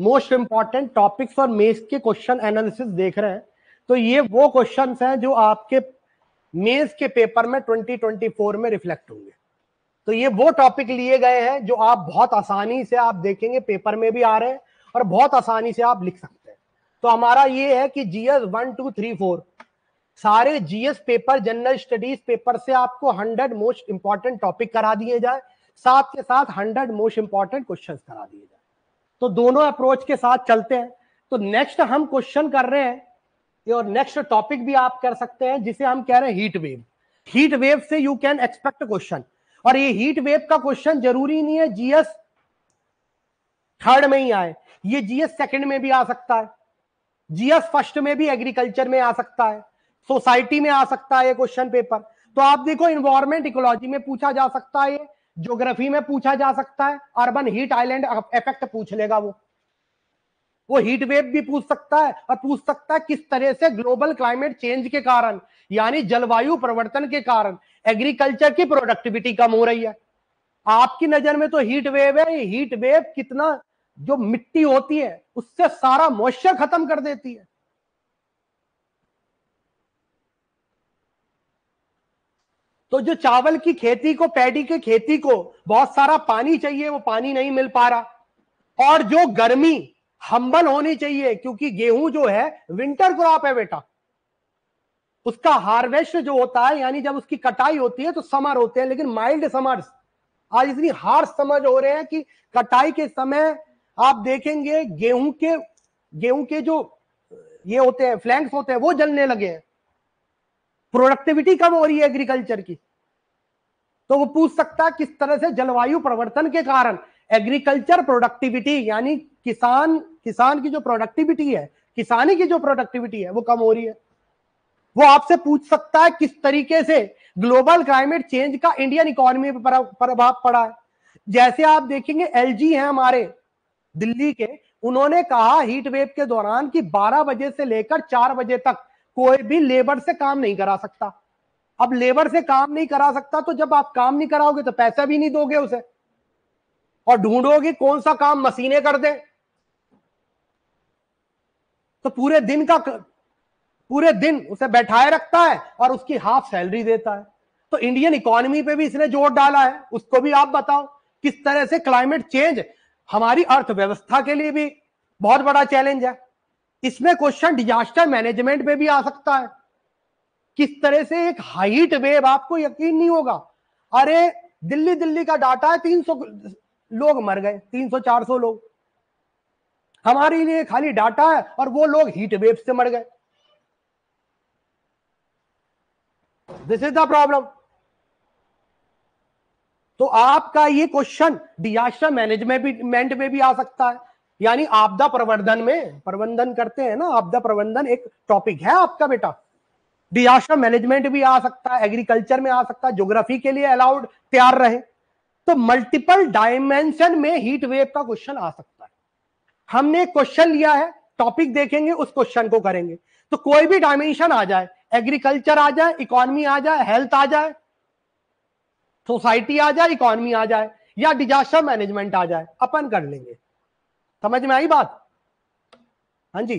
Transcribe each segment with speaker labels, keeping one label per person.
Speaker 1: Most important topics और मेस के क्वेश्चन एनालिसिस देख रहे हैं। तो ये वो क्वेश्चन हैं जो आपके मेंस के पेपर में 2024 में रिफ्लेक्ट होंगे। तो ये वो टॉपिक लिए गए हैं जो आप बहुत आसानी से आप देखेंगे, पेपर में भी आ रहे हैं और बहुत आसानी से आप लिख सकते हैं। तो हमारा ये है कि GS one, two, three, four, सारे GS paper, general studies paper से आपको हंड्रेड मोस्ट इंपॉर्टेंट टॉपिक करा दिए जाए, साथ के साथ हंड्रेड मोस्ट इंपॉर्टेंट क्वेश्चन करा दिए जाए। तो दोनों अप्रोच के साथ चलते हैं। तो नेक्स्ट हम क्वेश्चन कर रहे हैं और नेक्स्ट टॉपिक भी आप कर सकते हैं, जिसे हम कह रहे हैं हीट वेव हीट वेव से यू कैन एक्सपेक्ट क्वेश्चन और ये हीट वेव का क्वेश्चन ज़रूरी नहीं है जीएस थर्ड में ही आए। ये जीएस सेकंड में भी आ सकता है। जीएस फ़र्स्ट में भी एग्रीकल्चर में आ सकता है। सोसाइटी में आ सकता है क्वेश्चन पेपर तो आप देखो इन्वायरमेंट इकोलॉजी में पूछा जा सकता है ज्योग्राफी में पूछा जा सकता है अर्बन हीट आइलैंड इफ़ेक्ट पूछ लेगा वो। वो हीट वेव भी पूछ सकता है, और पूछ सकता है किस तरह से ग्लोबल क्लाइमेट चेंज के कारण, यानी जलवायु परिवर्तन के कारण एग्रीकल्चर की प्रोडक्टिविटी कम हो रही है। आपकी नज़र में तो हीट वेव है हीट वेव कितना, जो मिट्टी होती है, उससे सारा मॉइस्चर खत्म कर देती है। तो जो चावल की खेती को, पैडी की खेती को बहुत सारा पानी चाहिए, वो पानी नहीं मिल पा रहा। और जो गर्मी हम्बल होनी चाहिए, क्योंकि गेहूँ जो है विंटर क्रॉप है बेटा। उसका हार्वेस्ट जो होता है, यानी जब उसकी कटाई होती है तो समर होते हैं, लेकिन माइल्ड समर्स आज इतनी हार्श समझ हो रहे हैं कि कटाई के समय आप देखेंगे, गेहूँ के गेहूँ के जो ये होते हैं फ्लैंक्स होते हैं, वो जलने लगे हैं। प्रोडक्टिविटी कम हो रही है एग्रीकल्चर की। तो वो पूछ सकता है किस तरह से जलवायु परिवर्तन के कारण एग्रीकल्चर प्रोडक्टिविटी, यानी किसान किसान की जो प्रोडक्टिविटी है, किसानी की जो प्रोडक्टिविटी है, वो कम हो रही है। वो आपसे पूछ सकता है किस तरीके से ग्लोबल क्लाइमेट चेंज का इंडियन इकोनॉमी पर प्रभाव पड़ा है। जैसे आप देखेंगे, एलजी है हमारे दिल्ली के। उन्होंने कहा, हीट वेव के दौरान कि 12 बजे से लेकर 4 बजे तक कोई भी लेबर से काम नहीं करा सकता। अब लेबर से काम नहीं करा सकता तो जब आप काम नहीं कराओगे तो पैसा भी नहीं दोगे उसे। और ढूंढोगे कौन सा काम मशीनें कर दे। तो पूरे दिन का पूरे दिन उसे बैठाए रखता है और उसकी हाफ़ सैलरी देता है। तो इंडियन इकोनॉमी पे भी इसने ज़ोर डाला है। उसको भी आप बताओ किस तरह से क्लाइमेट चेंज। हमारी अर्थव्यवस्था के लिए भी बहुत बड़ा चैलेंज है। इसमें क्वेश्चन डिजास्टर मैनेजमेंट पे भी आ सकता है। किस तरह से एक हाइट वेव आपको यकीन नहीं होगा। अरे दिल्ली दिल्ली का डाटा है 300 लोग मर गए 300 400 लोग। हमारे लिए खाली डाटा है और वो लोग हीट वेव से मर गए। दिस इज़ द प्रॉब्लम तो आपका ये क्वेश्चन डिजास्टर मैनेजमेंट में भी आ सकता है। यानी आपदा प्रबंधन में प्रबंधन करते हैं ना, आपदा प्रबंधन एक टॉपिक है आपका बेटा। डिजास्टर मैनेजमेंट भी आ सकता है एग्रीकल्चर में आ सकता है ज्योग्राफी के लिए अलाउड तैयार रहे। तो मल्टीपल डायमेंशन में हीट वेव का क्वेश्चन आ सकता है। हमने क्वेश्चन लिया है टॉपिक देखेंगे, उस क्वेश्चन को करेंगे। तो कोई भी डायमेंशन आ जाए एग्रीकल्चर आ जाए इकोनॉमी आ जाए हेल्थ आ जाए सोसाइटी आ जाए इकोनॉमी आ जाए, या डिजास्टर मैनेजमेंट आ जाए, अपन कर लेंगे। समझ में आई बात? हाँ जी।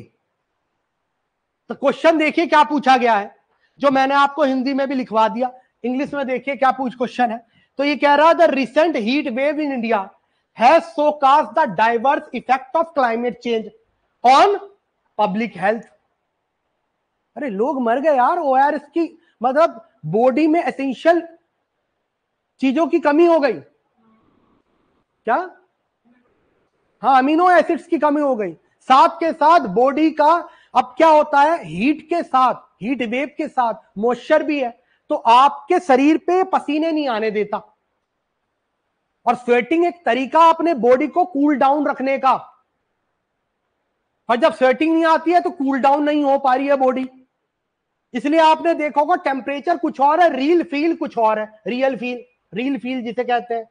Speaker 1: तो क्वेश्चन देखिए क्या पूछा गया है। जो मैंने आपको हिंदी में भी लिखवा दिया इंग्लिश में देखिए क्या पूछ क्वेश्चन है। तो ये कह रहा है the recent heat wave in India has so cast the diverse effect of climate change on public health अरे, लोग मर गए यार ओ आर की मतलब बॉडी में एसेंशियल चीज़ों की कमी हो गई। क्या? हाँ अमीनो एसिड्स की कमी हो गई। साथ के साथ बॉडी का अब क्या होता है? हीट के साथ हीट वेव के साथ मॉइस्चर भी है। तो आपके शरीर पे पसीने नहीं आने देता। और स्वेटिंग एक तरीका अपने बॉडी को कूल डाउन रखने का। और जब स्वेटिंग नहीं आती है तो कूल डाउन नहीं हो पा रही है बॉडी इसलिए आपने देखा होगा टेम्परेचर कुछ और है रियल फील कुछ और है। रियल फील रियल फील जिसे कहते हैं।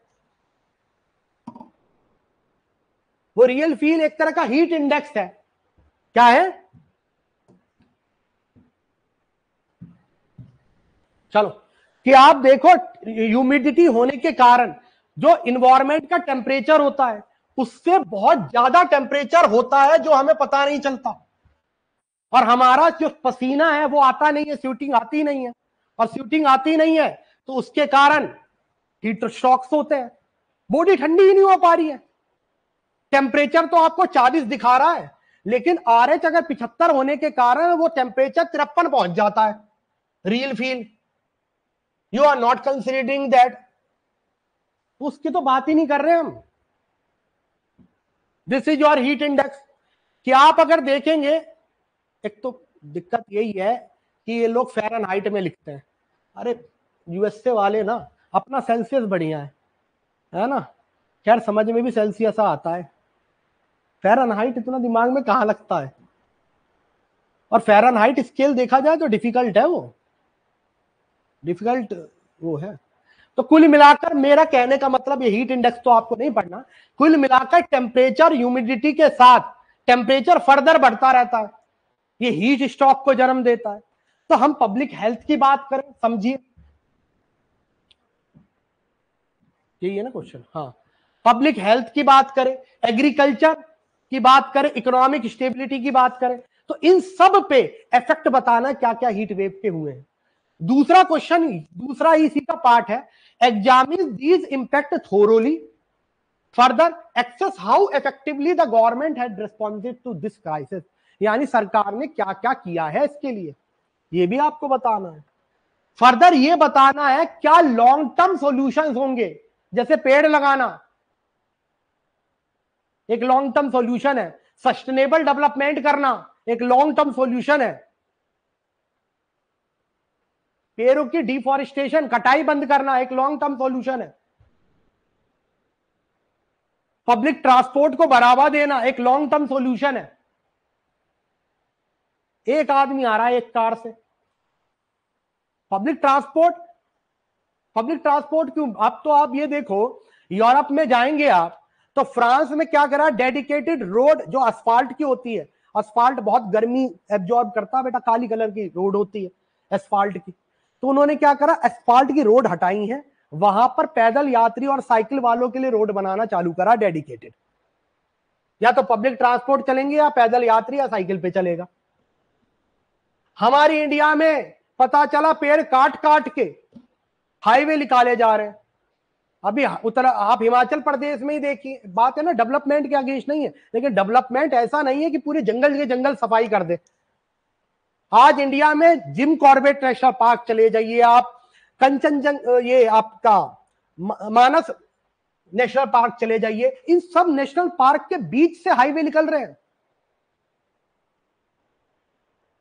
Speaker 1: वो रियल फील एक तरह का हीट इंडेक्स है। क्या है? चलो, कि आप देखो ह्यूमिडिटी होने के कारण जो इन्वायरमेंट का टेम्परेचर होता है, उससे बहुत ज़्यादा टेम्परेचर होता है जो हमें पता नहीं चलता। और हमारा जो पसीना है, वो आता नहीं है स्यूटिंग आती नहीं है। और स्यूटिंग आती नहीं है तो उसके कारण हीट स्ट्रोक्स होते हैं। बॉडी ठंडी ही नहीं हो पा रही है। टेम्परेचर तो आपको 40 दिखा रहा है, लेकिन आर एच अगर पिछहत्तर होने के कारण वो टेम्परेचर तिरपन पहुँच जाता है। Real feel you are not considering that उसकी तो बात ही नहीं कर रहे हम। This is your heat index कि आप अगर देखेंगे, एक तो दिक्कत यही है कि ये लोग फेरन हाइट में लिखते हैं। अरे यूएसए वाले ना, अपना सेल्सियस बढ़िया है। है ना? खैर, समझ में भी सेल्सियस आता है। फेरन हाइट इतना दिमाग में कहा लगता है? और फेरन हाइट स्केल देखा जाए तो डिफ़िकल्ट है वो। डिफ़िकल्ट वो है। तो कुल मिलाकर मेरा कहने का मतलब ये हीट इंडेक्स तो आपको नहीं पढ़ना, कुल मिलाकर टेम्परेचर ह्यूमिडिटी के साथ टेम्परेचर फर्दर बढ़ता रहता है। ये हीट स्टॉक को जन्म देता है। तो हम पब्लिक हेल्थ की बात करें, समझिए। यही है ना क्वेश्चन हाँ। पब्लिक हेल्थ की बात करें एग्रीकल्चर की बात करें इकोनॉमिक स्टेबिलिटी की बात करें तो इन सब पे इफ़ेक्ट बताना क्या क्या हीट वेव के हुए हैं। दूसरा क्वेश्चन दूसरा इसी का पार्ट है examine these impact thoroughly further assess how effectively the government had responded to this crisis यानी सरकार ने क्या क्या किया है इसके लिए, ये भी आपको बताना है। फर्दर ये बताना है क्या लॉन्ग टर्म सॉल्यूशंस होंगे, जैसे पेड़ लगाना एक लॉन्ग टर्म सॉल्यूशन है। सस्टेनेबल डेवलपमेंट करना एक लॉन्ग टर्म सॉल्यूशन है। पेड़ों की डिफॉरेस्टेशन कटाई बंद करना एक लॉन्ग टर्म सॉल्यूशन है। पब्लिक ट्रांसपोर्ट को बढ़ावा देना एक लॉन्ग टर्म सॉल्यूशन है। एक आदमी आ रहा है एक कार से। पब्लिक ट्रांसपोर्ट पब्लिक ट्रांसपोर्ट क्यों? अब तो आप ये देखो यूरोप में जाएँगे आप तो फ्रांस में क्या करा? डेडिकेटेड रोड जो असफाल्ट की होती है। असफाल्ट बहुत गर्मी एब्जॉर्ब करता है बेटा, काली कलर की रोड होती है एसफाल्ट की। तो उन्होंने क्या करा? एसफाल्ट की रोड हटाई है। वहाँ पर पैदल यात्री और साइकिल वालों के लिए रोड बनाना चालू करा डेडिकेटेड या तो पब्लिक ट्रांसपोर्ट चलेंगे या पैदल यात्री या साइकिल पे चलेगा। हमारी इंडिया में पता चला, पेड़ काट काट के हाईवे निकाले जा रहे हैं। अभी उत्तर आप हिमाचल प्रदेश में ही देखिए, बात है ना डेवलपमेंट के अगेंस्ट नहीं है। लेकिन डेवलपमेंट ऐसा नहीं है कि पूरे जंगल के जंगल सफ़ाई कर दे। आज इंडिया में जिम कॉर्बेट नेशनल पार्क चले जाइए आप। कंचनजंग, ये आपका मानस नेशनल पार्क चले जाइए। इन सब नेशनल पार्क के बीच से हाईवे निकल रहे हैं।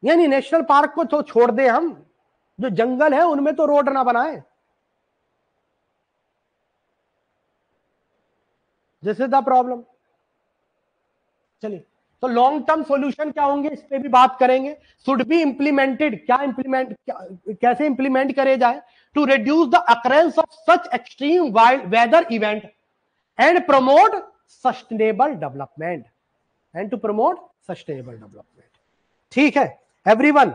Speaker 1: यानी नेशनल पार्क को तो छोड़ दे हम। जो जंगल है, उनमें तो रोड ना बनाए। दिस इज़ द प्रॉब्लम चलिए तो लॉन्ग टर्म सॉल्यूशन क्या होंगे? इस पे भी बात करेंगे। शुड बी इंप्लीमेंटेड क्या इंप्लीमेंट कैसे इंप्लीमेंट करे जाए? To reduce the occurrence of such extreme wild weather event and promote sustainable development and to promote sustainable development ठीक है? एवरीवन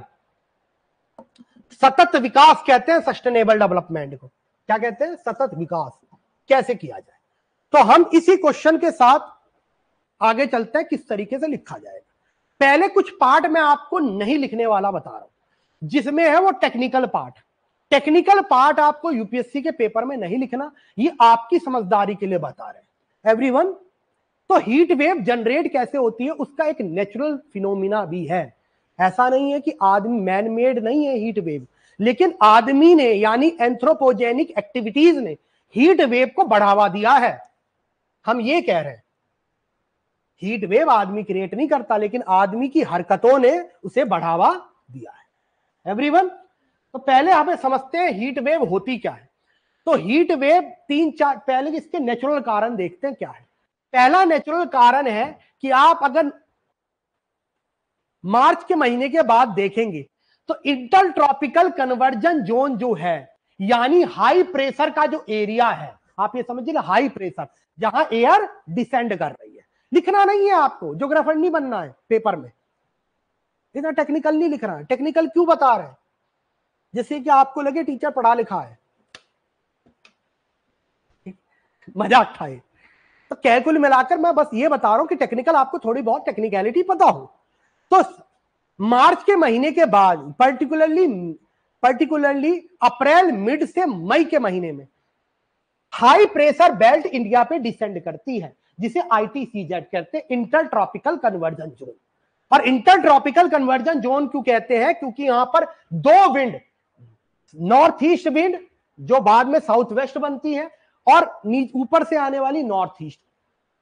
Speaker 1: सतत विकास कहते हैं सस्टेनेबल डेवलपमेंट को। क्या कहते हैं? सतत विकास। कैसे किया जाए? तो हम इसी क्वेश्चन के साथ आगे चलते हैं, किस तरीके से लिखा जाएगा। पहले कुछ पार्ट मैं आपको नहीं लिखने वाला बता रहा हूँ, जिसमें है वो टेक्निकल पार्ट टेक्निकल पार्ट आपको यूपीएससी के पेपर में नहीं लिखना, ये आपकी समझदारी के लिए बता रहे एवरीवन तो हीट वेव जनरेट कैसे होती है, उसका एक नेचुरल फिनोमिना भी है। ऐसा नहीं है कि आदमी मैन मेड नहीं है हीट वेव लेकिन आदमी ने, यानी एंथ्रोपोजेनिक एक्टिविटीज़ ने हीट वेव को बढ़ावा दिया है। हम ये कह रहे हैं हीट वेव आदमी क्रिएट नहीं करता, लेकिन आदमी की हरकतों ने उसे बढ़ावा दिया है। एवरीवन तो पहले हमें समझते हैं हीट वेव होती क्या है। तो हीट वेव तीन चार, पहले इसके नेचुरल कारण देखते हैं क्या है। पहला नेचुरल कारण है कि आप अगर मार्च के महीने के बाद देखेंगे तो इंटर ट्रॉपिकल कन्वर्जन जोन जो है, यानी हाई प्रेशर का जो एरिया है, आप ये समझिए हाई प्रेशर जहाँ एयर डिसेंड कर रही है। लिखना नहीं है आपको जोग्राफर नहीं बनना है पेपर में। इतना टेक्निकल नहीं लिख रहा है। टेक्निकल क्यों बता रहे जैसे कि आपको लगे टीचर पढ़ा लिखा है। मज़ाक था ये। तो कह कुल मिलाकर मैं बस ये बता रहा हूँ कि टेक्निकल आपको थोड़ी बहुत टेक्निकलिटी पता हो। तो मार्च के महीने के बाद पर्टिकुलरली पर्टिकुलरली अप्रैल मिड से मई के महीने में हाई प्रेशर बेल्ट इंडिया पे डिसेंड करती है, जिसे आईटीसीजेड कहते हैं, इंटर ट्रॉपिकल कन्वर्जन जोन। और इंटर ट्रॉपिकल कन्वर्जन जोन क्यों कहते हैं? क्योंकि यहाँ पर दो विंड, नॉर्थ ईस्ट विंड, जो बाद में साउथ वेस्ट बनती है, और ऊपर से आने वाली नॉर्थ ईस्ट।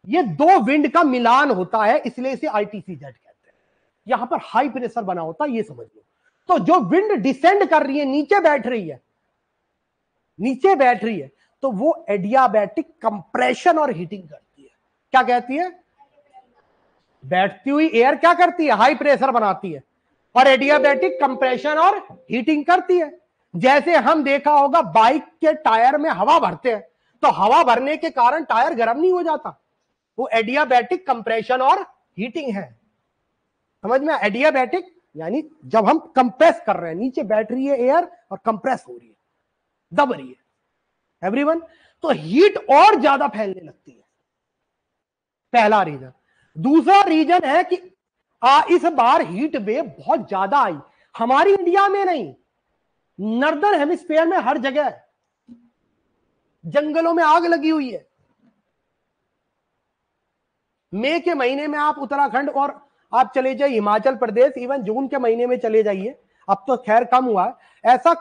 Speaker 1: ये दो विंड का मिलान होता है, इसलिए इसे आईटीसीजेड कहते हैं। यहाँ पर हाई प्रेशर बना होता है, ये समझ लो। तो जो विंड डिसेंड कर रही है, नीचे बैठ रही है, नीचे बैठ रही है तो वो एडियाबैटिक कंप्रेशन और हीटिंग करती है। क्या कहती है? बैठती हुई एयर क्या करती है? हाई प्रेशर बनाती है। और एडियाबैटिक कंप्रेशन और हीटिंग करती है। जैसे हम देखा होगा बाइक के टायर में हवा भरते हैं तो हवा भरने के कारण टायर गर्म नहीं हो जाता। वो एडियाबैटिक कंप्रेशन और हीटिंग है। समझ में? एडियाबैटिक यानी जब हम कंप्रेस कर रहे हैं, नीचे बैठ रही है एयर और कंप्रेस हो रही है। दब रही है। एवरीवन तो हीट और ज़्यादा फैलने लगती है। पहला रीजन दूसरा रीजन है कि आ, इस बार हीट वेव बहुत ज़्यादा आई। हमारी इंडिया में नहीं नर्दर्न हेमिस्फेयर में हर जगह जंगलों में आग लगी हुई है। मई के महीने में आप उत्तराखंड और आप चले जाइए हिमाचल प्रदेश इवन जून के महीने में चले जाइए। अब तो खैर कम हुआ है। ऐसा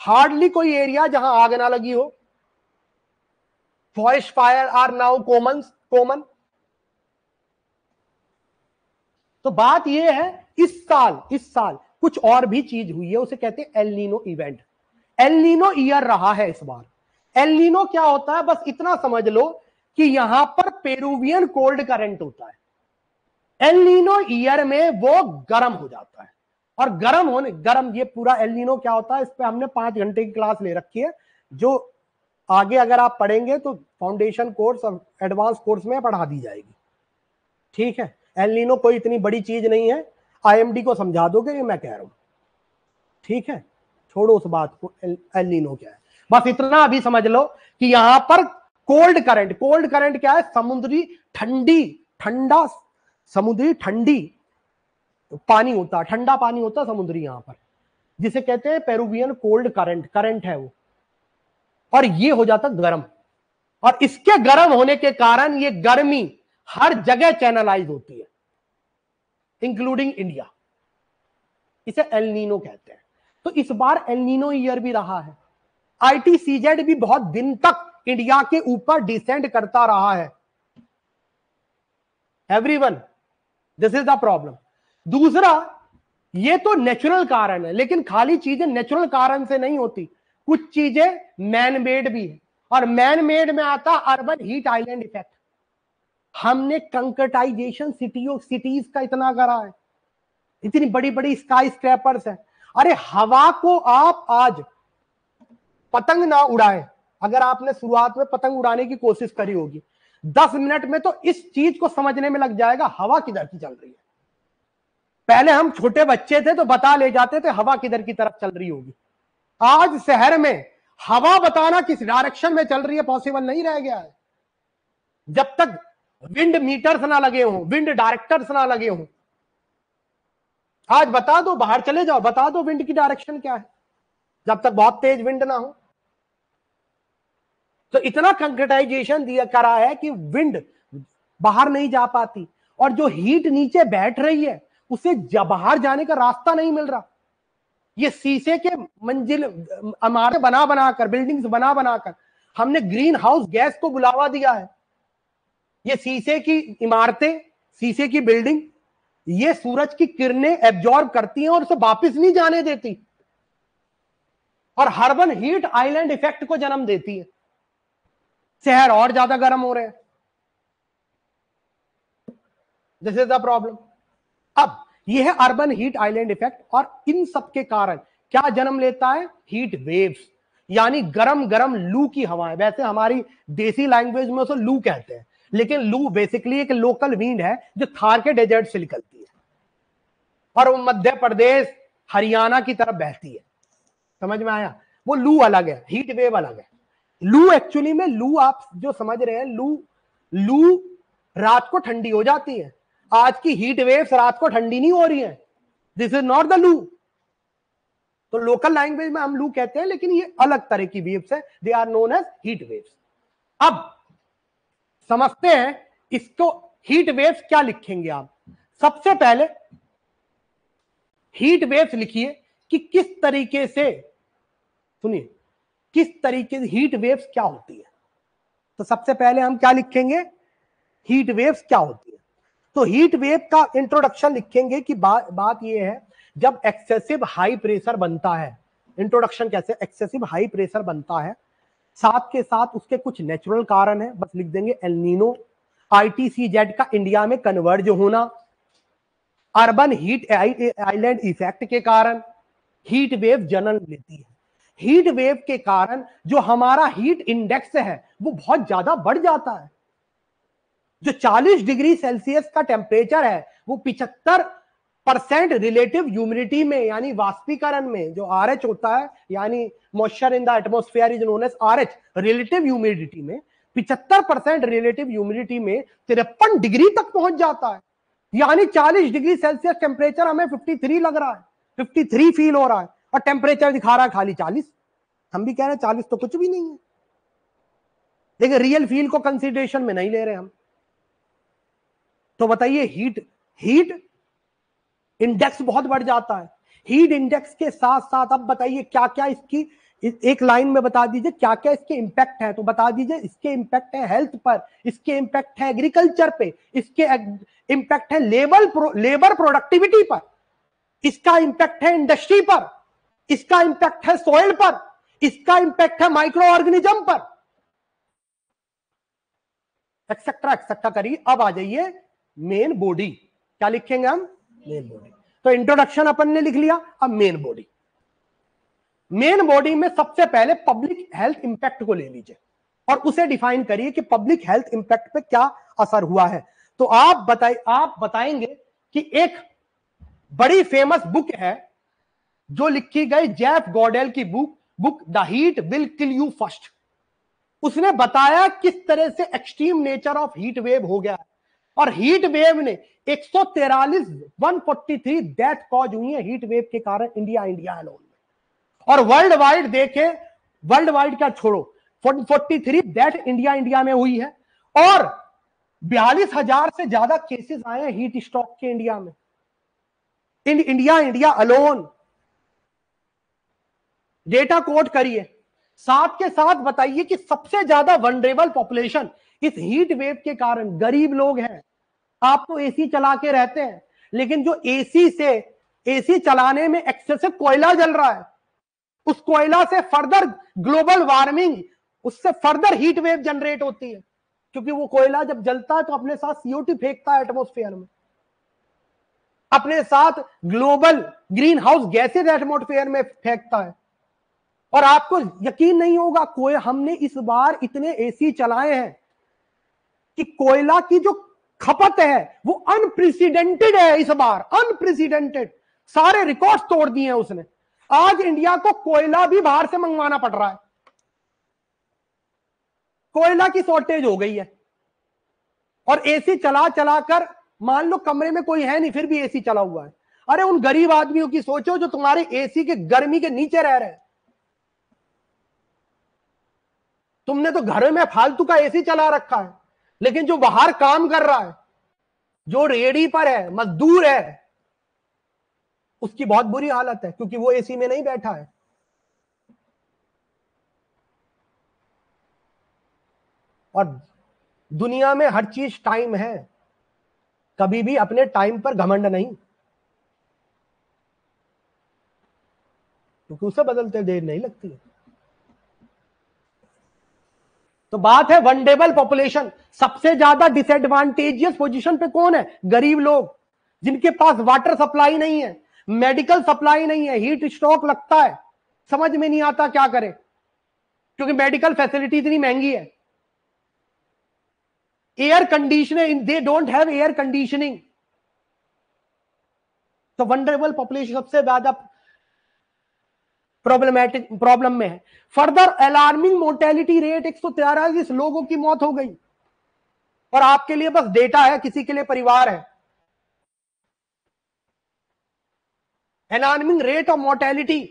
Speaker 1: हार्डली कोई एरिया जहाँ आग ना लगी हो। Forest fire are now common common तो बात यह है, इस साल इस साल कुछ और भी चीज़ हुई है, उसे कहते हैं एलिनो इवेंट एलिनो ईयर रहा है इस बार. एलिनो क्या होता है? बस इतना समझ लो कि यहाँ पर पेरुवियन कोल्ड करंट होता है. एलिनो ईयर में वो गर्म हो जाता है. और गर्म होने, गर्म, ये पूरा एलिनो क्या होता है? इस पर हमने पाँच घंटे की क्लास ले रखी है, जो आगे अगर आप पढ़ेंगे तो फाउंडेशन कोर्स और एडवांस कोर्स में पढ़ा दी जाएगी। ठीक है? एलिनो कोई इतनी बड़ी चीज़ नहीं है। आईएमडी को समझा दोगे ये मैं कह रहा हूँ। ठीक है? छोड़ो उस बात को। एलिनो क्या है? बस इतना अभी समझ लो कि यहाँ पर कोल्ड करंट कोल्ड करंट क्या है? समुद्री ठंडी, ठंडा, समुद्री ठंडी पानी होता, ठंडा पानी होता समुद्री यहाँ पर। जिसे कहते हैं पेरुवियन कोल्ड करंट करंट है वो। और ये हो जाता गर्म। और इसके गर्म होने के कारण ये गर्मी हर जगह चैनलाइज होती है इंक्लूडिंग इंडिया इसे एलनीनो कहते हैं। तो इस बार एलनीनो ईयर भी रहा है। आईटीसीजेड भी बहुत दिन तक इंडिया के ऊपर डिसेंड करता रहा है। Everyone this is the problem दूसरा, ये तो नेचुरल कारण है, लेकिन खाली चीज़ें नेचुरल कारण से नहीं होती। कुछ चीज़ें मैन मेड भी है। और मैन मेड में आता अर्बन हीट आइलैंड इफ़ेक्ट हमने कंकटाइजेशन सिटियों सिटीज़ का इतना करा है। इतनी बड़ी बड़ी स्काई स्क्रैपर्स है। अरे हवा को आप आज पतंग ना उड़ाए। अगर आपने शुरुआत में पतंग उड़ाने की कोशिश करी होगी। दस मिनट में तो इस चीज़ को समझने में लग जाएगा, हवा किधर की चल रही है। पहले हम छोटे बच्चे थे तो बता ले जाते थे, हवा किधर की तरफ़ चल रही होगी। आज शहर में हवा बताना किस डायरेक्शन में चल रही है पॉसिबल नहीं रह गया है। जब तक विंड मीटर्स ना लगे हों विंड डायरेक्टर्स ना लगे हों। आज बता दो, बाहर चले जाओ, बता दो विंड की डायरेक्शन क्या है। जब तक बहुत तेज विंड ना हो। तो इतना कंक्रेटाइजेशन दिया, करा है कि विंड बाहर नहीं जा पाती। और जो हीट नीचे बैठ रही है, उसे बाहर जाने का रास्ता नहीं मिल रहा। ये शीशे के मंजिल, इमारतें बना बनाकर बिल्डिंग्स बना बनाकर हमने ग्रीन हाउस गैस को बुलावा दिया है। ये शीशे की इमारतें, शीशे की बिल्डिंग ये सूरज की किरणें एब्जॉर्ब करती हैं और उसे वापस नहीं जाने देती। और हर्बन हीट आइलैंड इफ़ेक्ट को जन्म देती है। शहर और ज़्यादा गर्म हो रहे हैं। दिस इज़ द प्रॉब्लम अब यह है अर्बन हीट आइलैंड इफ़ेक्ट और इन सब के कारण क्या जन्म लेता है? हीट वेव्स यानी गरम गरम लू की हवाएँ। वैसे हमारी देसी लैंग्वेज में उसे लू कहते हैं, लेकिन लू बेसिकली एक लोकल विंड है जो थार के डेजर्ट से निकलती है और वो मध्य प्रदेश, हरियाणा की तरफ़ बहती है। समझ में आया? वो लू अलग है हीट वेव अलग है। लू एक्चुअली में लू आप जो समझ रहे हैं, लू लू रात को ठंडी हो जाती है। आज की हीट वेव्स रात को ठंडी नहीं हो रही है। दिस इज़ नॉट द लू तो लोकल लैंग्वेज में हम लू कहते हैं, लेकिन ये अलग तरह की वेव्स है। They are known as heat waves अब समझते हैं, इसको हीट वेव्स क्या लिखेंगे आप? सबसे पहले हीट वेव्स लिखिए कि किस तरीके से, सुनिए, किस तरीके से हीट वेव्स क्या होती है। तो सबसे पहले हम क्या लिखेंगे? हीट वेव्स क्या होती है? तो हीट वेव का इंट्रोडक्शन लिखेंगे कि बा, बात यह है जब एक्सेसिव हाई प्रेशर बनता है इंट्रोडक्शन कैसे एक्सेसिव हाई प्रेशर बनता है साथ के साथ उसके कुछ नेचुरल कारण है बस लिख देंगे एलनीनो आईटीसीजेड का इंडिया में कन्वर्ज होना अर्बन हीट आइलैंड इफ़ेक्ट के कारण हीट वेव जन्म लेती है। हीट वेव के कारण जो हमारा हीट इंडेक्स है वो बहुत ज़्यादा बढ़ जाता है। जो 40 डिग्री सेल्सियस का टेम्परेचर है, वो पिछहत्तर परसेंट रिलेटिव ह्यूमिडिटी में, यानी वाष्पीकरण में, जो आर एच होता है, यानी moisture in the atmosphere is known as R H relative humidity में पिछहत्तर परसेंट रिलेटिव ह्यूमिडिटी में तिरपन डिग्री तक पहुँच जाता है। यानी 40 डिग्री सेल्सियस टेम्परेचर हमें 53 लग रहा है 53 फील हो रहा है, और टेम्परेचर दिखा रहा है खाली 40 हम भी कह रहे हैं 40 तो कुछ भी नहीं है। देखिए रियल फील को कंसिडरेशन में नहीं ले रहे हम। तो बताइए हीट हीट इंडेक्स बहुत बढ़ जाता है। हीट इंडेक्स के साथ साथ अब बताइए क्या क्या इसकी एक लाइन में बता दीजिए क्या क्या इसके इंपैक्ट है? तो बता दीजिए इसके इंपैक्ट है हेल्थ पर इसके इंपैक्ट है एग्रीकल्चर पे इसके इंपैक्ट है लेबर प्रो, लेबर प्रोडक्टिविटी पर इसका इंपैक्ट है इंडस्ट्री पर इसका इंपैक्ट है सोइल पर इसका इंपैक्ट है माइक्रो ऑर्गेनिज्म पर एक्सेट्रा एक्सेट्रा करिए अब आ जाइए। मेन बॉडी क्या लिखेंगे हम? मेन बॉडी तो इंट्रोडक्शन अपन ने लिख लिया, अब मेन बॉडी मेन बॉडी में सबसे पहले पब्लिक हेल्थ इंपैक्ट को ले लीजिए और उसे डिफाइन करिए कि पब्लिक हेल्थ इंपैक्ट पे क्या असर हुआ है। तो आप बताए आप बताएँगे कि एक बड़ी फ़ेमस बुक है, जो लिखी गई जेफ गॉडेल की book book the heat will kill you first उसने बताया किस तरह से extreme nature of heat wave हो गया और हीट वेव ने 143 143 डेथ कॉज हुई है हीट वेव के कारण इंडिया इंडिया अलोन में। और वर्ल्ड वाइड देखे वर्ल्ड वाइड क्या छोड़ो 43 डेथ इंडिया इंडिया में हुई है। और बयालीस हज़ार से ज़्यादा केसेस आए हैं हीट स्ट्रोक के इंडिया में। In India India alone data quote करिए। साथ के साथ बताइए कि सबसे ज़्यादा वनरेबल पॉपुलेशन इस हीट वेव के कारण गरीब लोग हैं। आप तो एसी चला के रहते हैं, लेकिन जो एसी से, एसी चलाने में एक्सेसिव कोयला जल रहा है, उस कोयला से फर्दर ग्लोबल वार्मिंग उससे फर्दर हीट वेव जनरेट होती है। क्योंकि वो कोयला जब जलता है तो अपने साथ सीओटी फेंकता है एटमोस्फेयर में। अपने साथ global green house gases atmosphere में फेंकता है। और आपको यकीन नहीं होगा कोई हमने इस बार इतने एसी चलाए हैं कि कोयला की जो खपत है, वो अनप्रेसिडेंटेड है इस बार अनप्रेसिडेंटेड सारे रिकॉर्ड तोड़ दिए हैं उसने। आज इंडिया को कोयला भी बाहर से मंगवाना पड़ रहा है। कोयला की शॉर्टेज हो गई है। और एसी चला चला कर, मान लो कमरे में कोई है नहीं, फिर भी एसी चला हुआ है। अरे उन गरीब आदमियों की सोचो जो तुम्हारे एसी के गर्मी के नीचे रह रहे हैं। तुमने तो घर में फालतू का एसी चला रखा है। लेकिन जो बाहर काम कर रहा है, जो रेडी पर है, मजदूर है, उसकी बहुत बुरी हालत है, क्योंकि वो एसी में नहीं बैठा है। और दुनिया में हर चीज़ टाइम है, कभी भी अपने टाइम पर घमंड नहीं। क्योंकि उसे बदलते देर नहीं लगती है। तो बात है वनडेबल पॉपुलेशन सबसे ज़्यादा डिसएडवांटेजियस पोजीशन पे कौन है? गरीब लोग, जिनके पास वाटर सप्लाई नहीं है मेडिकल सप्लाई नहीं है हीट स्ट्रोक लगता है। समझ में नहीं आता क्या करें? क्योंकि मेडिकल फैसिलिटी इतनी महँगी है। Air conditioning they don't have air conditioning तो वनरेबल पॉपुलेशन सबसे ज़्यादा प्रॉब्लमेटिक प्रॉब्लम में है। फर्दर अलार्मिंग मोर्टेलिटी रेट एक सौ लोगों की मौत हो गई। और आपके लिए बस डेटा है, किसी के लिए परिवार है। An alarming rate of mortality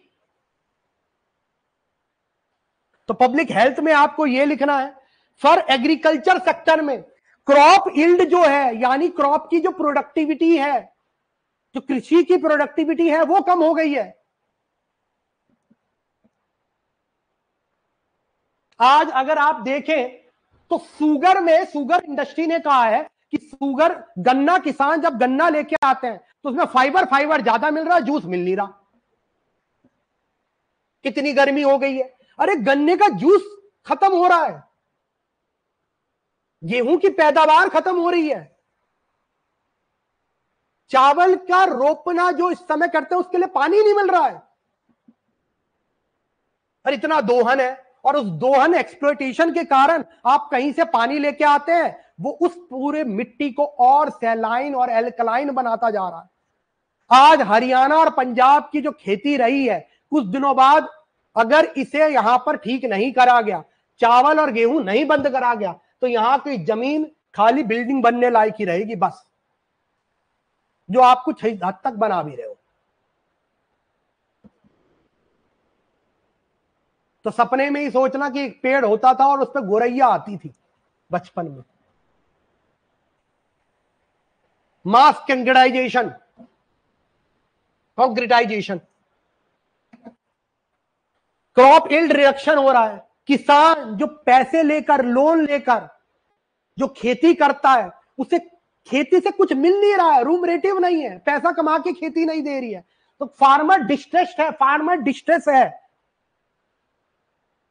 Speaker 1: तो पब्लिक हेल्थ में आपको यह लिखना है फॉर एग्रीकल्चर सेक्टर में क्रॉप इल्ड जो है, यानी क्रॉप की जो प्रोडक्टिविटी है, जो कृषि की प्रोडक्टिविटी है, वो कम हो गई है। आज अगर आप देखें तो सुगर में, सुगर इंडस्ट्री ने कहा है कि सुगर गन्ना, किसान जब गन्ना लेके आते हैं तो उसमें फाइबर फाइबर ज़्यादा मिल रहा है जूस मिल नहीं रहा। कितनी गर्मी हो गई है। अरे गन्ने का जूस खत्म हो रहा है। गेहूँ की पैदावार खत्म हो रही है। चावल का रोपना जो इस समय करते हैं, उसके लिए पानी नहीं मिल रहा है। और इतना दोहन है। और उस दोहन एक्सप्लोइटेशन के कारण आप कहीं से पानी लेके आते हैं, वो उस पूरे मिट्टी को और सैलाइन और एल्कलाइन बनाता जा रहा है। आज हरियाणा और पंजाब की जो खेती रही है, कुछ दिनों बाद अगर इसे यहाँ पर ठीक नहीं करा गया, चावल और गेहूँ नहीं बंद करा गया तो यहाँ की ज़मीन खाली बिल्डिंग बनने लायक ही रहेगी बस। जो आप कुछ हद तक बना भी रहे हो। तो सपने में ही सोचना कि एक पेड़ होता था और उस पर गोरैया आती थी बचपन में। Mass concretization concretization crop yield reduction हो रहा है। किसान जो पैसे लेकर लोन लेकर, जो खेती करता है, उसे खेती से कुछ मिल नहीं रहा है रूम रेटिव नहीं है, पैसा कमा के खेती नहीं दे रही है। तो फार्मर डिस्ट्रेस है फार्मर डिस्ट्रेस है।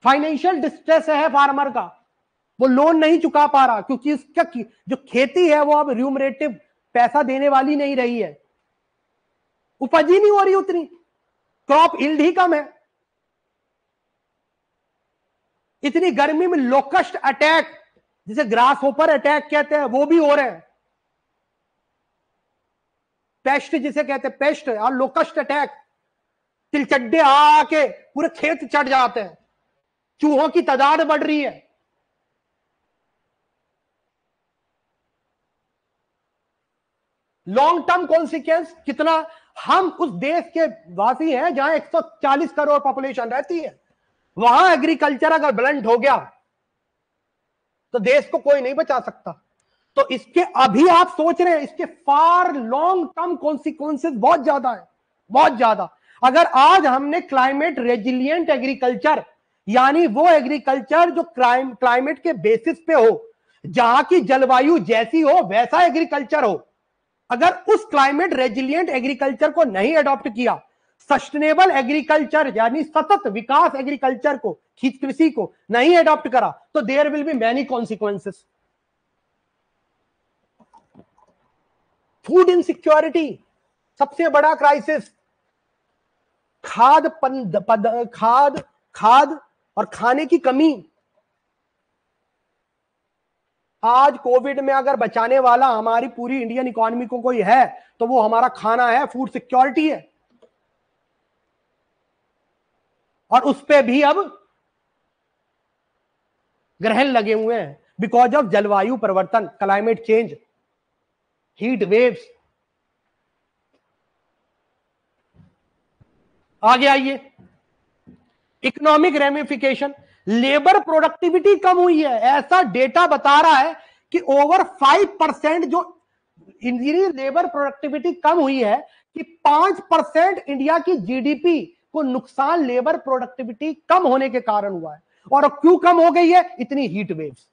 Speaker 1: फाइनेंशियल डिस्ट्रेस है फार्मर का। वो लोन नहीं चुका पा रहा, क्योंकि उसका जो खेती है वो अब र्यूमरेटिव पैसा देने वाली नहीं रही है। उपज ही नहीं हो रही उतनी। क्रॉप इल्ड ही कम है। इतनी गर्मी में लोकस्ट अटैक जिसे ग्रास होपर अटैक कहते हैं, वो भी हो रहे हैं। पेस्ट जिसे कहते हैं पेस्ट और लोकस्ट अटैक तिलचड्डे आके पूरे खेत चढ़ जाते हैं। चूहों की तादाद बढ़ रही है। लॉन्ग टर्म कॉन्सिक्वेंस कितना हम उस देश के वासी हैं जहाँ 140 करोड़ पॉपुलेशन रहती है। वहाँ एग्रीकल्चर अगर ब्लंट हो गया तो देश को कोई नहीं बचा सकता। तो इसके अभी आप सोच रहे हैं, इसके फार लॉन्ग टर्म कॉन्सिक्वेंसेस बहुत ज़्यादा है, बहुत ज़्यादा। अगर आज हमने क्लाइमेट रेजिलियंट एग्रीकल्चर यानी वो एग्रीकल्चर जो क्राइम क्लाइमेट के बेसिस पे हो, जहाँ की जलवायु जैसी हो, वैसा एग्रीकल्चर हो। अगर उस क्लाइमेट रेजिलियंट एग्रीकल्चर को नहीं अडॉप्ट किया सस्टेनेबल एग्रीकल्चर यानी सतत विकास एग्रीकल्चर को कृषि को नहीं अडॉप्ट करा तो there will be many consequences food insecurity सबसे बड़ा क्राइसिस खाद पद, खाद खाद और खाने की कमी। आज कोविड में अगर बचाने वाला हमारी पूरी इंडियन इकोनॉमी को कोई है तो वो हमारा खाना है फ़ूड सिक्योरिटी है। और उस पर भी अब ग्रहण लगे हुए हैं। बिकॉज़ ऑफ़ जलवायु परिवर्तन क्लाइमेट चेंज हीट वेव्स आगे आइए। इकोनॉमिक रेमिफिकेशन लेबर प्रोडक्टिविटी कम हुई है। ऐसा डेटा बता रहा है कि ओवर फाइव परसेंट जो इंडियन लेबर प्रोडक्टिविटी कम हुई है कि पाँच परसेंट इंडिया की जीडीपी को नुकसान लेबर प्रोडक्टिविटी कम होने के कारण हुआ है। और क्यों कम हो गई है? इतनी हीट वेव्स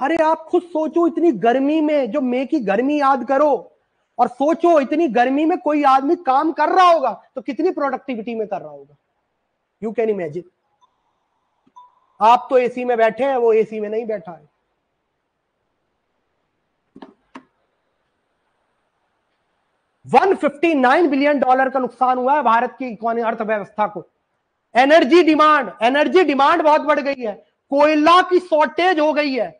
Speaker 1: अरे आप खुद सोचो इतनी गर्मी में, जो मे की गर्मी याद करो। और सोचो इतनी गर्मी में कोई आदमी काम कर रहा होगा तो कितनी प्रोडक्टिविटी में कर रहा होगा? यू कैन इमेजिन आप तो एसी में बैठे हैं, वो एसी में नहीं बैठा है। One fifty nine billion dollar का नुकसान हुआ है भारत की इकोनॉमी, अर्थव्यवस्था को। एनर्जी डिमांड एनर्जी डिमांड बहुत बढ़ गई है। कोयला की शॉर्टेज हो गई है।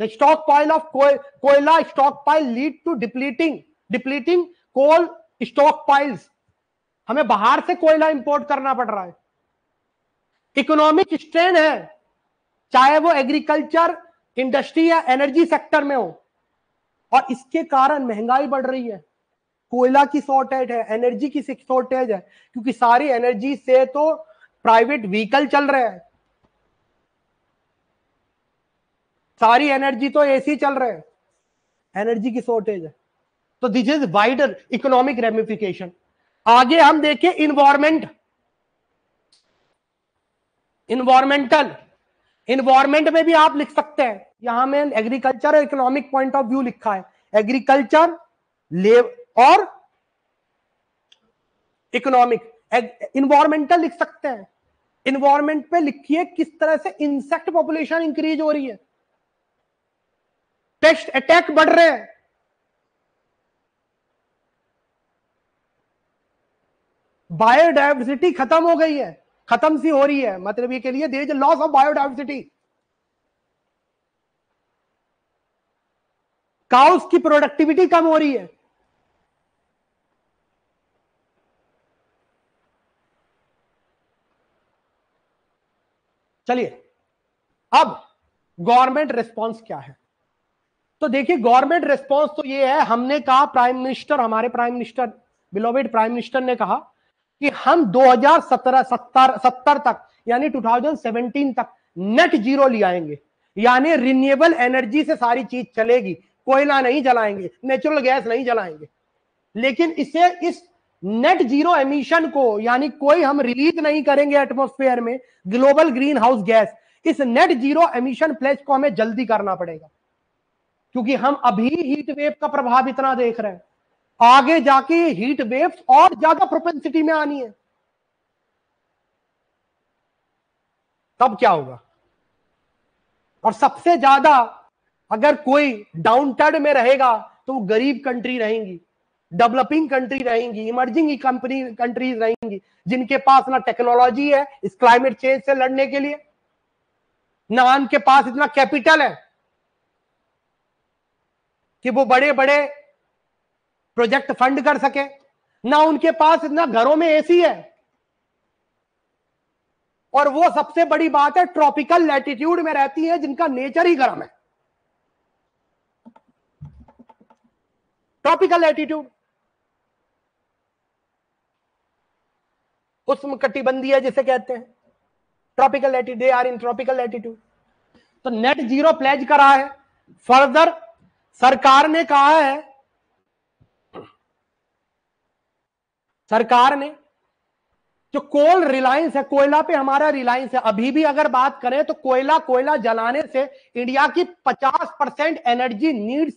Speaker 1: द स्टॉक पाइल ऑफ़ कोयला stock pile lead to depleting depleting coal stock piles हमें बाहर से कोयला इंपोर्ट करना पड़ रहा है। इकोनॉमिक स्ट्रेन है, चाहे वो एग्रीकल्चर, इंडस्ट्री या एनर्जी सेक्टर में हो। और इसके कारण महँगाई बढ़ रही है। कोयला की शॉर्टेज है, एनर्जी की शॉर्टेज है, क्योंकि सारी एनर्जी से तो प्राइवेट व्हीकल चल रहे हैं। सारी एनर्जी तो एसी चल रहे हैं। एनर्जी की शॉर्टेज है। तो this is wider economic ramification आगे हम देखें इन्वायरमेंट इन्वायरमेंटल इन्वायरमेंट में भी आप लिख सकते हैं। यहाँ में एग्रीकल्चर और इकोनॉमिक पॉइंट ऑफ़ व्यू लिखा है। एग्रीकल्चर लेव और इकोनॉमिक इन्वायरमेंटल लिख सकते हैं। इन्वायरमेंट पे लिखिए किस तरह से इंसेक्ट पॉपुलेशन इंक्रीज हो रही है। टेस्ट अटैक बढ़ रहे हैं। बायोडाइवर्सिटी खत्म हो गई है, खत्म सी हो रही है मतलब ये के लिए there is loss of biodiversity cows की प्रोडक्टिविटी कम हो रही है. चलिए, अब गवर्नमेंट रिस्पांस क्या है? तो देखिए गवर्नमेंट रिस्पांस तो ये है, हमने कहा प्राइम मिनिस्टर हमारे prime minister beloved prime minister ने कहा कि हम 2017 70 70 तक, यानी 2017 तक नेट ज़ीरो ले आएँगे। यानी रिन्यूएबल एनर्जी से सारी चीज़ चलेगी, कोयला नहीं जलाएँगे नेचुरल गैस नहीं जलाएँगे। लेकिन इसे, इस नेट ज़ीरो एमिशन को, यानी कोई हम रिलीज़ नहीं करेंगे एटमोस्फेयर में ग्लोबल ग्रीन हाउस गैस इस नेट ज़ीरो एमिशन प्लेज को हमें जल्दी करना पड़ेगा। क्योंकि हम अभी हीट वेव का प्रभाव इतना देख रहे हैं। आगे जाके हीट वेव्स और ज़्यादा प्रोपेंसिटी में आनी है। तब क्या होगा? और सबसे ज़्यादा अगर कोई डाउन टर्ड में रहेगा तो वो गरीब कंट्री रहेंगी डेवलपिंग कंट्री रहेंगी इमर्जिंग कंपनी कंट्रीज़ रहेंगी, जिनके पास ना टेक्नोलॉजी है इस क्लाइमेट चेंज से लड़ने के लिए, ना उनके पास इतना कैपिटल है कि वो बड़े बड़े प्रोजेक्ट फंड कर सके। ना उनके पास इतना घरों में एसी है। और वो सबसे बड़ी बात है, ट्रॉपिकल लैटिट्यूड में रहती है जिनका नेचर ही गर्म है। Tropical latitude. उष्म कटिबंधीय जिसे कहते हैं। Tropical latitude they are in tropical latitude तो नेट ज़ीरो प्लेज करा है। फर्दर सरकार ने कहा है सरकार ने जो कोल रिलायंस है, कोयला पे हमारा रिलायंस है। अभी भी अगर बात करें तो कोयला कोयला जलाने से इंडिया की 50 परसेंट एनर्जी नीड्स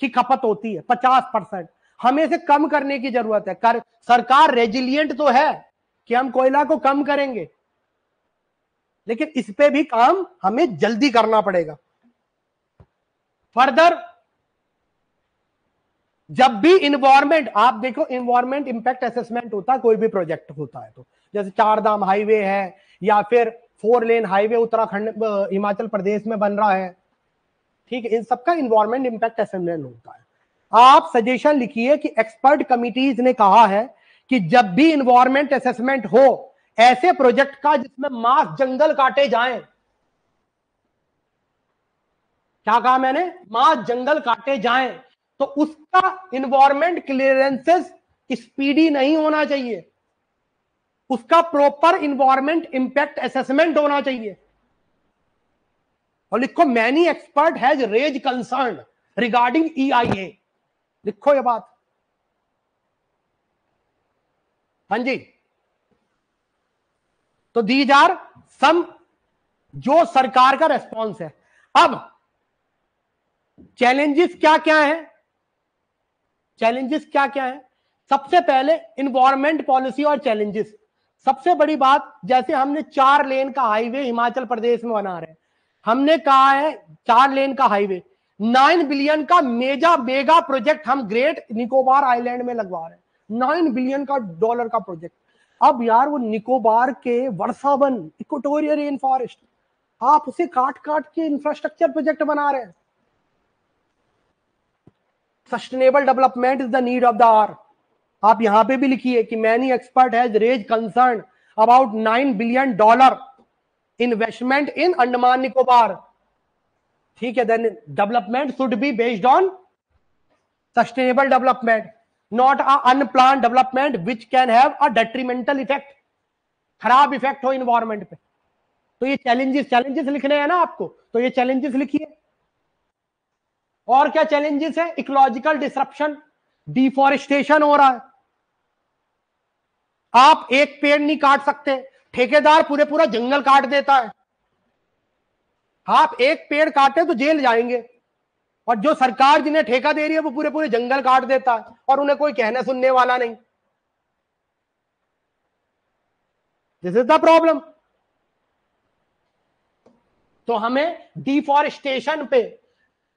Speaker 1: की खपत होती है 50 परसेंट। हमें से कम करने की ज़रूरत है। कर, सरकार रेजिलियंट तो है कि हम कोयला को कम करेंगे, लेकिन इस पे भी काम हमें जल्दी करना पड़ेगा। फर्दर जब भी इन्वायरमेंट आप देखो इन्वायरमेंट इंपैक्ट असेसमेंट होता है कोई भी प्रोजेक्ट होता है तो। जैसे चार धाम हाईवे है, या फिर four lane highway Uttarakhand Himachal Pradesh में बन रहा है। ठीक है, इन सबका इन्वायरमेंट इंपैक्ट असेसमेंट होता है। आप सजेशन लिखिए कि एक्सपर्ट कमिटीज ने कहा है कि जब भी इन्वायरमेंट असेसमेंट हो, ऐसे प्रोजेक्ट का जिसमें मास जंगल काटे जाएँ। क्या कहा मैंने? मास जंगल काटे जाएँ। तो उसका इन्वायरमेंट क्लियरेंसेस स्पीडी नहीं होना चाहिए। उसका प्रॉपर इन्वायरमेंट इंपैक्ट असेसमेंट होना चाहिए। और लिखो many expert has raise concern regarding EIA लिखो ये बात। हाँ जी। तो दीज आर सम जो सरकार का रेस्पॉन्स है। अब चैलेंजेस क्या क्या है? चैलेंजेस क्या क्या है? सबसे पहले इन्वायरमेंट पॉलिसी और चैलेंजेस सबसे बड़ी बात, जैसे हमने चार लेन का हाईवे हिमाचल प्रदेश में बना रहे हैं। हमने कहा है चार लेन का हाईवे नाइन बिलियन का मेजा मेगा प्रोजेक्ट हम ग्रेट निकोबार आइलैंड में लगवा रहे हैं। नाइन बिलियन का डॉलर का प्रोजेक्ट अब यार वो निकोबार के वर्षावन इक्वेटोरियल रेन फॉरेस्ट आप उसे काट काट के इंफ्रास्ट्रक्चर प्रोजेक्ट बना रहे हैं। Sustainable development is the need of the hour आप यहाँ पे भी लिखिए कि many expert has raise concern about nine billion dollar investment in Andaman Nicobar ठीक है then development should be based on sustainable development not a unplan development which can have a detrimental effect खराब effect हो environment पे। तो ये challenges challenges लिखने हैं ना आपको? तो ये चैलेंजेस लिखिए। और क्या चैलेंजेस है? इकोलॉजिकल डिस्ट्रप्शन डिफॉरेस्टेशन हो रहा है। आप एक पेड़ नहीं काट सकते, ठेकेदार पूरे पूरा जंगल काट देता है। आप एक पेड़ काटे तो जेल जाएँगे। और जो सरकार जिन्हें ठेका दे रही है, वो पूरे पूरे जंगल काट देता है और उन्हें कोई कहने सुनने वाला नहीं। दिस इज़ द प्रॉब्लम तो हमें डिफॉरेस्टेशन पे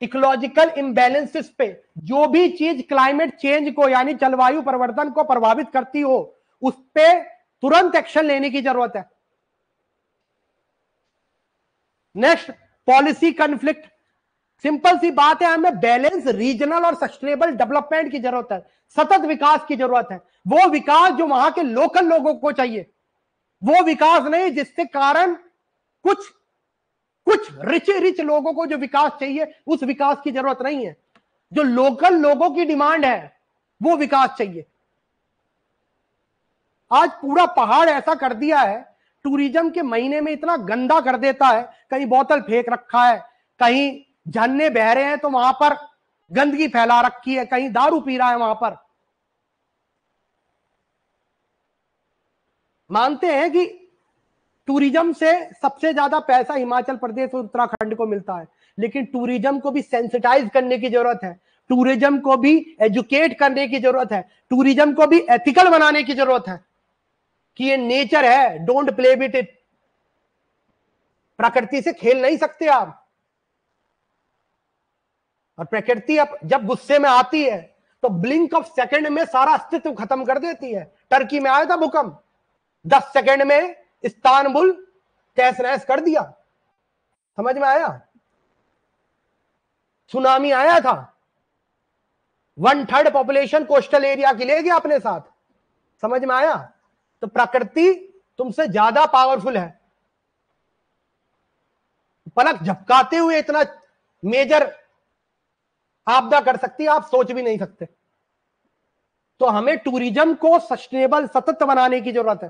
Speaker 1: इकोलॉजिकल इम्बेलेंसेस पे, जो भी चीज़ क्लाइमेट चेंज को, यानी जलवायु परिवर्तन को प्रभावित करती हो, उस पर तुरंत एक्शन लेने की ज़रूरत है। नेक्स्ट पॉलिसी कंफ्लिक्ट सिंपल सी बात है, हमें बैलेंस रीजनल और सस्टेनेबल डेवलपमेंट की ज़रूरत है। सतत विकास की ज़रूरत है। वो विकास जो वहाँ के लोकल लोगों को चाहिए। वो विकास नहीं, जिसके कारण कुछ कुछ रिच रिच लोगों को जो विकास चाहिए, उस विकास की ज़रूरत नहीं है। जो लोकल लोगों की डिमांड है, वो विकास चाहिए। आज पूरा पहाड़ ऐसा कर दिया है, टूरिज़्म के महीने में इतना गंदा कर देता है, कहीं बोतल फेंक रखा है, कहीं झरने बह रहे हैं तो वहाँ पर गंदगी फैला रखी है, कहीं दारू पी रहा है वहाँ पर। मानते हैं कि टूरिज़्म से सबसे ज़्यादा पैसा हिमाचल प्रदेश और उत्तराखंड को मिलता है। लेकिन टूरिज़्म को भी सेंसिटाइज करने की ज़रूरत है। टूरिज़्म को भी एजुकेट करने की ज़रूरत है। टूरिज़्म को भी एथिकल बनाने की ज़रूरत है कि ये नेचर है। Don't play with it. प्रकृति से खेल नहीं सकते आप। और प्रकृति अब जब गुस्से में आती है तो ब्लिंक ऑफ़ सेकंड में सारा अस्तित्व खत्म कर देती है। टर्की में आया था भूकंप। दस सेकंड में इस्तानबुल तहस नहस कर दिया। समझ में आया? सुनामी आया था। One third population coastal area की ले गया अपने साथ। समझ में आया? तो प्रकृति तुमसे ज़्यादा पावरफुल है। पलक झपकाते हुए इतना मेजर आपदा कर सकती आप सोच भी नहीं सकते। तो हमें टूरिज़्म को सस्टेनेबल सतत बनाने की ज़रूरत है।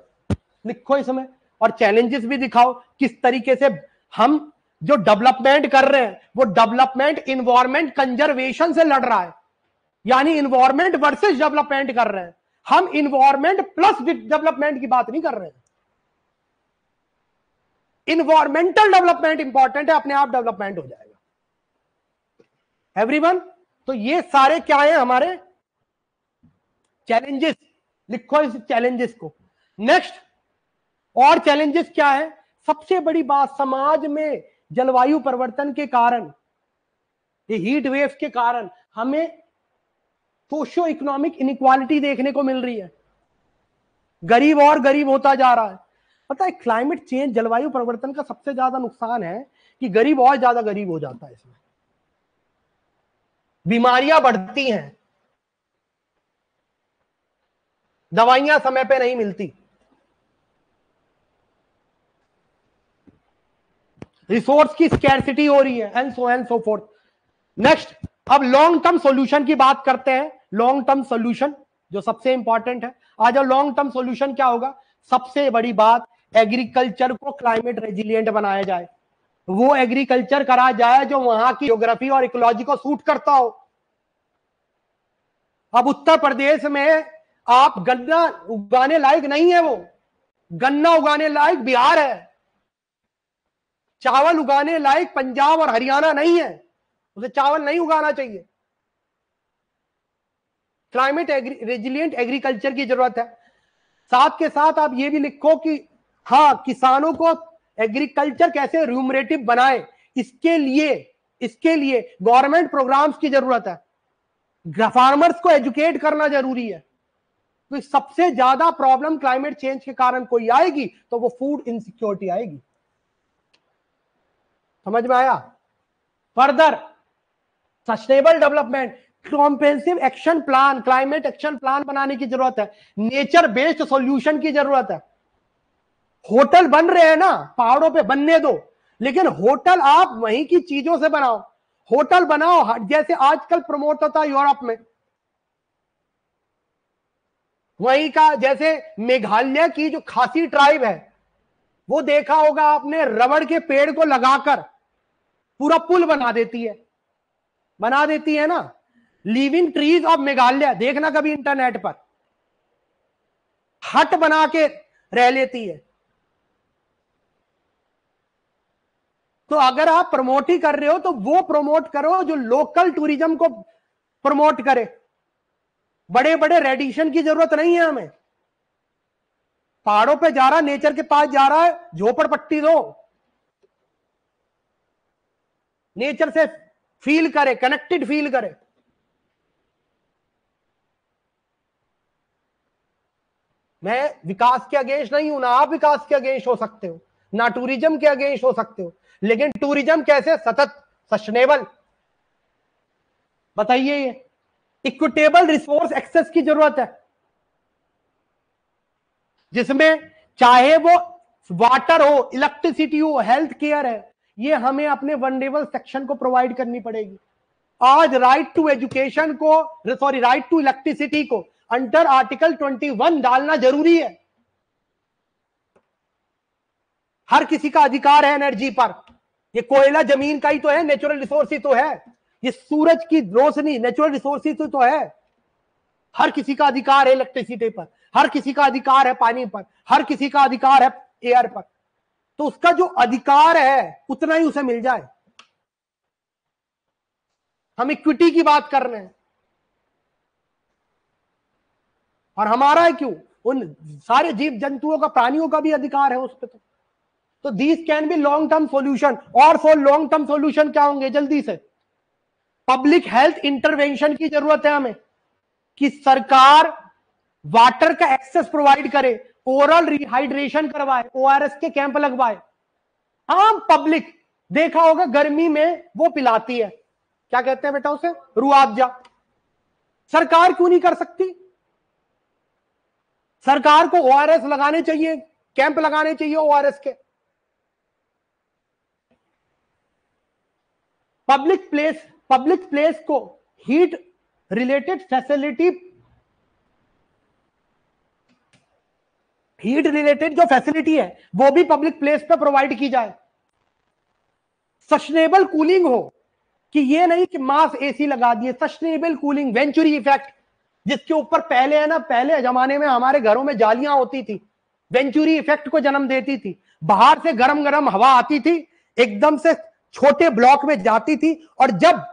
Speaker 1: लिखो इसमें और चैलेंजेस भी दिखाओ, किस तरीके से हम जो डेवलपमेंट कर रहे हैं, वो डेवलपमेंट इन्वायरमेंट कंजर्वेशन से लड़ रहा है। यानी इन्वायरमेंट वर्सेस डेवलपमेंट कर रहे हैं। हम इन्वायरमेंट प्लस डेवलपमेंट की बात नहीं कर रहे हैं। इन्वायरमेंटल डेवलपमेंट इंपॉर्टेंट है, अपने आप डेवलपमेंट हो जाएगा। एवरीवन तो ये सारे क्या है हमारे? चैलेंजेस लिखो इस चैलेंजेस को। नेक्स्ट और चैलेंजेस क्या है? सबसे बड़ी बात समाज में जलवायु परिवर्तन के कारण, ये हीट वेव के कारण हमें सोशियो इकोनॉमिक इनक्वालिटी देखने को मिल रही है। गरीब और गरीब होता जा रहा है। पता है क्लाइमेट चेंज जलवायु परिवर्तन का सबसे ज़्यादा नुकसान है कि गरीब और ज़्यादा गरीब हो जाता है इसमें। बीमारियाँ बढ़ती हैं। दवाइयाँ समय पे नहीं मिलती। रिसोर्स की स्कैरसिटी हो रही है and so and so forth next अब लॉन्ग टर्म सॉल्यूशन की बात करते हैं। लॉन्ग टर्म सॉल्यूशन जो सबसे इंपॉर्टेंट है। आज लॉन्ग टर्म सॉल्यूशन क्या होगा? सबसे बड़ी बात एग्रीकल्चर को क्लाइमेट रेजिलियंट बनाया जाए। वो एग्रीकल्चर करा जाए जो वहाँ की ज्योग्राफी और इकोलॉजी को सूट करता हो। अब उत्तर प्रदेश में आप गन्ना उगाने लायक नहीं है वो। गन्ना उगाने लायक बिहार है। चावल उगाने लायक पंजाब और हरियाणा नहीं है। उसे चावल नहीं उगाना चाहिए। क्लाइमेट एग्री, रेजिलियंट एग्रीकल्चर की ज़रूरत है। साथ के साथ आप ये भी लिखो कि हाँ किसानों को एग्रीकल्चर कैसे रूमरेटिव बनाए इसके लिए इसके लिए गवर्नमेंट प्रोग्राम्स की ज़रूरत है। फार्मर्स को एजुकेट करना ज़रूरी है। तो सबसे ज़्यादा प्रॉब्लम क्लाइमेट चेंज के कारण कोई आएगी तो वो फ़ूड इनसिक्योरिटी आएगी। समझ में आया? Further sustainable development comprehensive action plan climate action plan बनाने की ज़रूरत है। नेचर बेस्ड सॉल्यूशन की ज़रूरत है। होटल बन रहे हैं ना, पहाड़ों पे बनने दो, लेकिन होटल आप वहीं की चीज़ों से बनाओ। होटल बनाओ जैसे आजकल प्रमोट होता है यूरोप में। वहीं का जैसे मेघालय की जो खासी ट्राइब है, वो देखा होगा आपने, रबड़ के पेड़ को लगाकर। पूरा पुल बना देती है। बना देती है ना। लिविंग ट्रीज ऑफ़ मेघालय देखना कभी इंटरनेट पर। हट बना के रह लेती है। तो अगर आप प्रमोट ही कर रहे हो तो वो प्रमोट करो जो लोकल टूरिज़्म को प्रमोट करे। बड़े बड़े रेडिशन की ज़रूरत नहीं है हमें। पहाड़ों पे जा रहा है नेचर के पास जा रहा है, झोपड़पट्टी दो। नेचर से फील करे कनेक्टेड फील करे। मैं विकास के अगेंस्ट नहीं हूँ, ना आप विकास के अगेंस्ट हो सकते हो, ना टूरिज़्म के अगेंस्ट हो सकते हो, लेकिन टूरिज़्म कैसे सतत सस्टेनेबल बताइए ये। इक्विटेबल रिसोर्स एक्सेस की ज़रूरत है। जिसमें चाहे वो वाटर हो इलेक्ट्रिसिटी हो हेल्थ केयर है ये हमें अपने वनडेबल सेक्शन को प्रोवाइड करनी पड़ेगी। आज राइट टू एजुकेशन को सॉरी राइट टू इलेक्ट्रिसिटी को अंडर आर्टिकल 21 डालना ज़रूरी है। हर किसी का अधिकार है एनर्जी पर। ये कोयला ज़मीन का ही तो है नेचुरल रिसोर्स ही तो है। ये सूरज की रोशनी नेचुरल रिसोर्सेज तो है। हर किसी का अधिकार है इलेक्ट्रिसिटी पर। हर किसी का अधिकार है पानी पर। हर किसी का अधिकार है एयर पर। तो उसका जो अधिकार है, उतना ही उसे मिल जाए। हम इक्विटी की बात कर रहे हैं। और हमारा है क्यों? उन सारे जीव जंतुओं का, प्राणियों का भी अधिकार है उस पर तो। तो these can be long term solution और फॉर लॉन्ग टर्म सॉल्यूशन क्या होंगे? जल्दी से। पब्लिक हेल्थ इंटरवेंशन की ज़रूरत है हमें कि सरकार वाटर का एक्सेस प्रोवाइड करे। ओरल रिहाइड्रेशन करवाए ओआरएस के कैंप लगवाए। आम पब्लिक देखा होगा गर्मी में वो पिलाती है। क्या कहते हैं बेटा उसे? रुआबजा सरकार क्यों नहीं कर सकती? सरकार को ओआरएस लगाने चाहिए कैंप लगाने चाहिए ओआरएस के। पब्लिक प्लेस पब्लिक प्लेस को heat related facility heat related जो फैसिलिटी है, वो भी पब्लिक प्लेस पे प्रोवाइड की जाए। सस्टेनेबल कूलिंग हो, कि ये नहीं कि मास एसी लगा दिए सस्टेनेबल कूलिंग वेंचुरी इफ़ेक्ट जिसके ऊपर पहले है ना, पहले जमाने में हमारे घरों में जालियाँ होती थी वेंचुरी इफ़ेक्ट को जन्म देती थी। बाहर से गरम गरम हवा आती थी, एकदम से छोटे ब्लॉक में जाती थी, और जब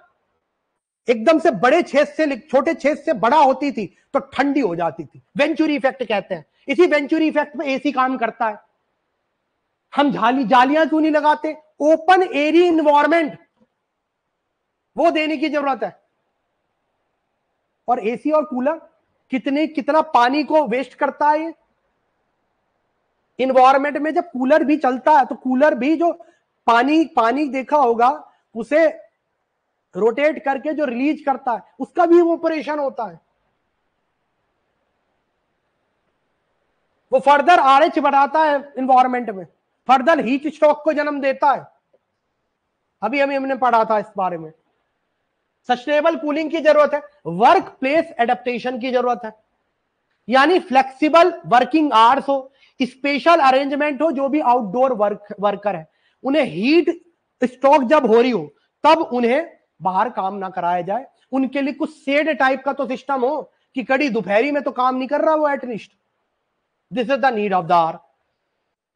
Speaker 1: एकदम से बड़े छेद से छोटे छेद से बड़ा होती थी तो ठंडी हो जाती थी। वेंचुरी इफ़ेक्ट कहते हैं। इसी वेंचुरी इफ़ेक्ट में एसी काम करता है। हम जाली जालियाँ क्यों नहीं लगाते? Open airy environment. वो देने की ज़रूरत है। और एसी और कूलर, कितने कितना पानी को वेस्ट करता है इन्वायरमेंट में जब कूलर भी चलता है तो कूलर भी जो पानी पानी देखा होगा, उसे रोटेट करके जो रिलीज़ करता है, उसका भी वो ऑपरेशन होता है। वो फर्दर आर एच बढ़ाता है इन्वायरमेंट में। फर्दर हीट स्ट्रोक को जन्म देता है। अभी अभी हमने पढ़ा था इस बारे में। सस्टेनेबल कूलिंग की ज़रूरत है वर्क प्लेस एडेप्टेशन की ज़रूरत है। यानी फ्लेक्सिबल वर्किंग आवर्स हो स्पेशल अरेंजमेंट हो, जो भी आउटडोर वर्क वर्कर है। उन्हें हीट स्ट्रोक जब हो रही हो, तब उन्हें बाहर काम ना कराया जाए। उनके लिए कुछ सेड टाइप का तो सिस्टम हो कि कड़ी दोपहरी में तो काम नहीं कर रहा वो at least this is the need of the hour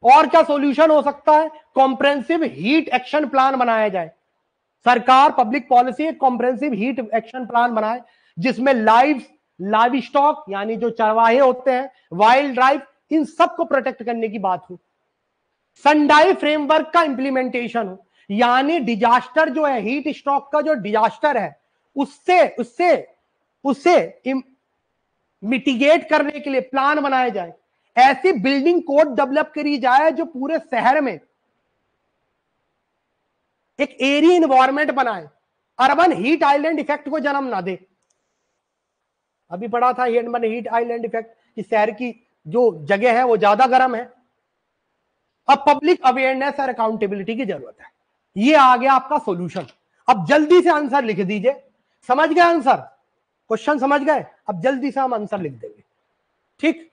Speaker 1: और क्या सॉल्यूशन हो सकता है? कॉम्प्रेंसिव हीट एक्शन प्लान बनाया जाए। सरकार public policy comprehensive heat action plan बनाए, जिसमें लाइव लाइव स्टॉक यानी जो चरवाहे होते हैं वाइल्ड लाइफ इन सबको प्रोटेक्ट करने की बात हो। संडाई फ्रेमवर्क का इंप्लीमेंटेशन हो। यानी डिजास्टर जो है हीट स्ट्रोक का जो डिजास्टर है, उससे उससे उससे मिटिगेट करने के लिए प्लान बनाया जाए। ऐसी बिल्डिंग कोड डेवलप करी जाए जो पूरे शहर में एक एरी इन्वायरमेंट बनाए। अर्बन हीट आइलैंड इफ़ेक्ट को जन्म ना दे। अभी पढ़ा था अर्बन हीट आइलैंड इफ़ेक्ट कि शहर की जो जगह है वो ज़्यादा गर्म है। अब पब्लिक अवेयरनेस और अकाउंटेबिलिटी की ज़रूरत है। ये आ गया आपका सॉल्यूशन अब जल्दी से आंसर लिख दीजिए. समझ गए आंसर क्वेश्चन समझ गए? अब जल्दी से हम आंसर लिख देंगे. ठीक?